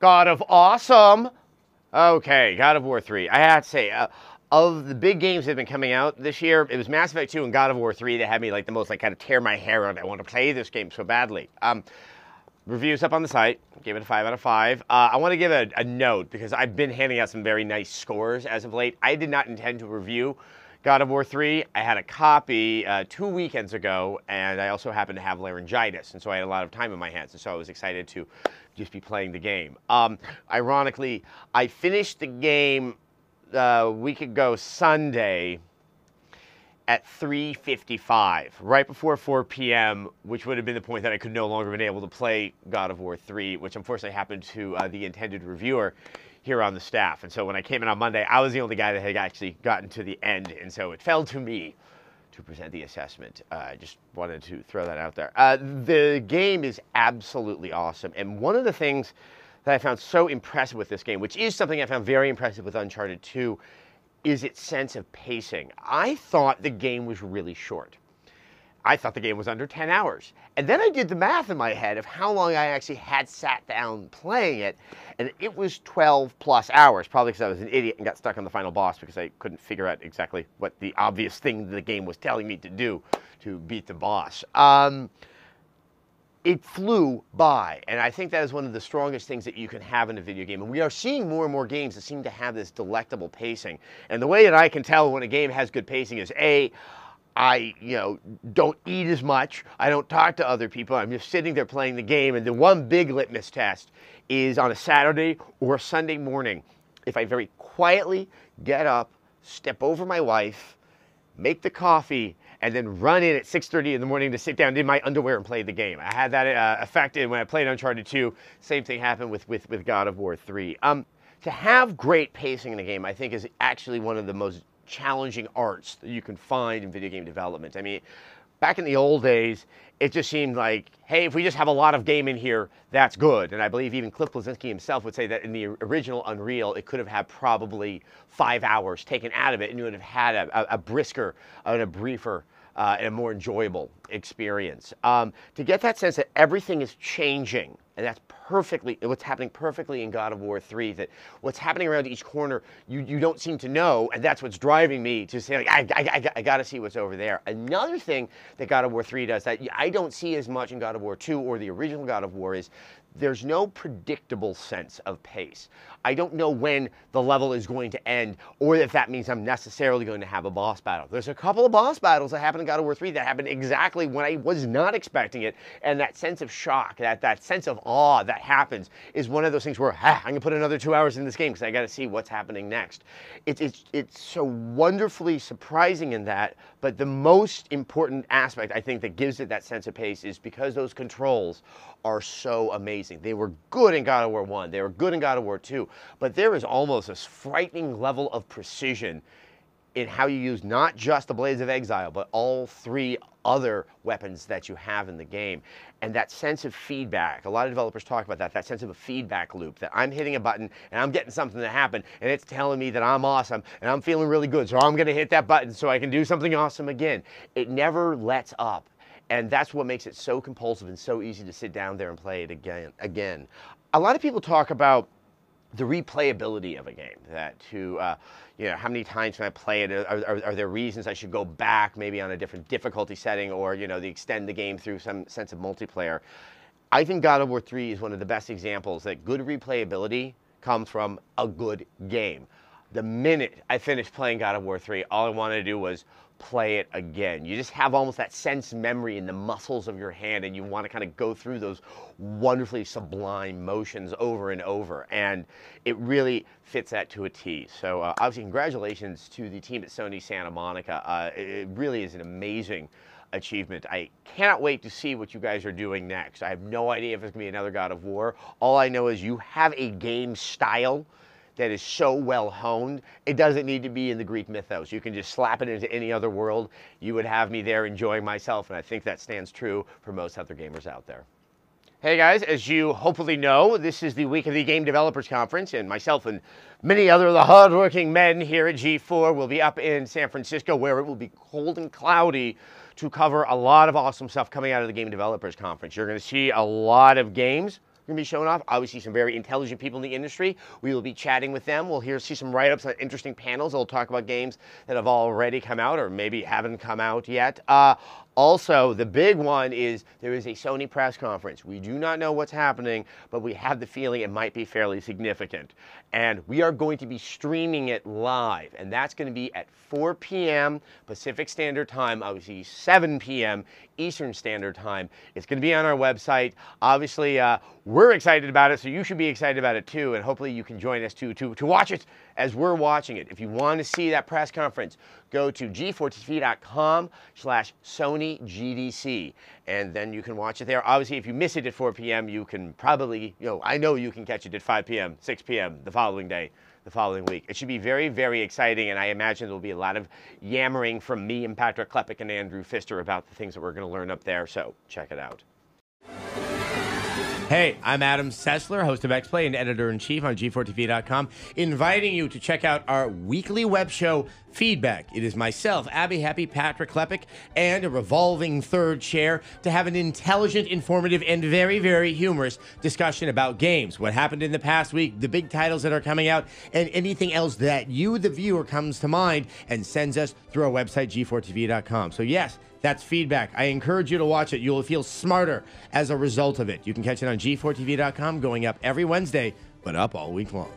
God of Awesome. Okay, God of War 3. I have to say, uh, of the big games that have been coming out this year, it was Mass Effect 2 and God of War 3 that had me like the most like kind of tear my hair out. I want to play this game so badly. Um, reviews up on the site. Gave it a five out of five. Uh, I want to give a, a note because I've been handing out some very nice scores as of late. I did not intend to review God of War 3. I had a copy uh, two weekends ago, and I also happened to have laryngitis, and so I had a lot of time in my hands, and so I was excited to just be playing the game. Um, ironically, I finished the game uh, a week ago Sunday at 3:55, right before 4 p.m., which would have been the point that I could no longer been able to play God of War 3, which unfortunately happened to uh, the intended reviewer here on the staff. And so when I came in on Monday, I was the only guy that had actually gotten to the end, and so it fell to me to present the assessment. Uh, I just wanted to throw that out there. Uh, the game is absolutely awesome, and one of the things that I found so impressive with this game, which is something I found very impressive with Uncharted 2, is its sense of pacing. I thought the game was really short. I thought the game was under 10 hours. And then I did the math in my head of how long I actually had sat down playing it, and it was 12 plus hours, probably because I was an idiot and got stuck on the final boss because I couldn't figure out exactly what the obvious thing the game was telling me to do to beat the boss. Um, it flew by. And I think that is one of the strongest things that you can have in a video game. And we are seeing more and more games that seem to have this delectable pacing. And the way that I can tell when a game has good pacing is A, I, you know, don't eat as much. I don't talk to other people. I'm just sitting there playing the game. And the one big litmus test is on a Saturday or a Sunday morning. If I very quietly get up, step over my wife, make the coffee, and then run in at 6.30 in the morning to sit down in my underwear and play the game. I had that uh, effect when I played Uncharted 2. Same thing happened with, with, with God of War 3. Um, to have great pacing in a game, I think, is actually one of the most challenging arts that you can find in video game development. I mean, back in the old days, it just seemed like, hey, if we just have a lot of game in here, that's good. And I believe even Cliff Bleszinski himself would say that in the original Unreal, it could have had probably five hours taken out of it, and you would have had a, a, a brisker and a briefer uh, and a more enjoyable experience. Um, to get that sense that everything is changing, and that's perfectly what's happening perfectly in God of War 3. That what's happening around each corner, you, you don't seem to know, and that's what's driving me to say, like, I, I, I, I got to see what's over there. Another thing that God of War 3 does that I don't see as much in God of War 2 or the original God of War is there's no predictable sense of pace. I don't know when the level is going to end or if that means I'm necessarily going to have a boss battle. There's a couple of boss battles that happened in God of War 3 that happened exactly when I was not expecting it. And that sense of shock, that, that sense of awe that happens is one of those things where ah, I'm to put another two hours in this game because I got to see what's happening next. It, it's, it's so wonderfully surprising in that. But the most important aspect, I think, that gives it that sense of pace is because those controls are so amazing. They were good in God of War 1, they were good in God of War 2, but there is almost a frightening level of precision in how you use not just the Blades of Exile, but all three other weapons that you have in the game. And that sense of feedback, a lot of developers talk about that, that sense of a feedback loop, that I'm hitting a button and I'm getting something to happen and it's telling me that I'm awesome and I'm feeling really good. So I'm gonna hit that button so I can do something awesome again. It never lets up. And that's what makes it so compulsive and so easy to sit down there and play it again. Again, a lot of people talk about the replayability of a game. That to uh, you know, how many times can I play it? Are, are, are, there reasons I should go back, maybe on a different difficulty setting, or you know, the extend the game through some sense of multiplayer? I think God of War 3 is one of the best examples that good replayability comes from a good game. The minute I finished playing God of War 3, all I wanted to do was play it again. You just have almost that sense memory in the muscles of your hand, and you want to kind of go through those wonderfully sublime motions over and over. And it really fits that to a T. So, uh, obviously, congratulations to the team at Sony Santa Monica. Uh, it really is an amazing achievement. I cannot wait to see what you guys are doing next. I have no idea if it's going to be another God of War. All I know is you have a game style that is so well honed, it doesn't need to be in the Greek mythos. You can just slap it into any other world. You would have me there enjoying myself, and I think that stands true for most other gamers out there. Hey guys, as you hopefully know, this is the week of the Game Developers Conference, and myself and many other of the hardworking men here at G4 will be up in San Francisco where it will be cold and cloudy to cover a lot of awesome stuff coming out of the Game Developers Conference. You're going to see a lot of games going to be showing off. Obviously, some very intelligent people in the industry. We will be chatting with them. We'll hear see some write-ups on interesting panels. They'll talk about games that have already come out or maybe haven't come out yet. Uh, also, the big one is there is a Sony press conference. We do not know what's happening, but we have the feeling it might be fairly significant. And we are going to be streaming it live, and that's going to be at 4 p.m. Pacific Standard Time, obviously 7 p.m. Eastern Standard Time. It's going to be on our website. Obviously, uh, we're excited about it, so you should be excited about it too, and hopefully you can join us too to, to watch it as we're watching it. If you want to see that press conference, go to g4tv.com slash Sony GDC, and then you can watch it there. Obviously, if you miss it at 4 p.m., you can probably, you know, I know you can catch it at 5 p.m., 6 p.m. the following day the following week. It should be very, very exciting, and I imagine there will be a lot of yammering from me and Patrick Klepek and Andrew Pfister about the things that we're going to learn up there, so check it out. Hey, I'm Adam Sessler, host of XPlay and editor in chief on G4TV.com, inviting you to check out our weekly web show, Feedback. It is myself, Abby Heppe, Patrick Klepek, and a revolving third chair to have an intelligent, informative, and very, very humorous discussion about games, what happened in the past week, the big titles that are coming out, and anything else that you, the viewer, comes to mind and sends us through our website, G4TV.com. So, yes, that's feedback. I encourage you to watch it. You'll feel smarter as a result of it. You can catch it on G4TV.com going up every Wednesday, but up all week long.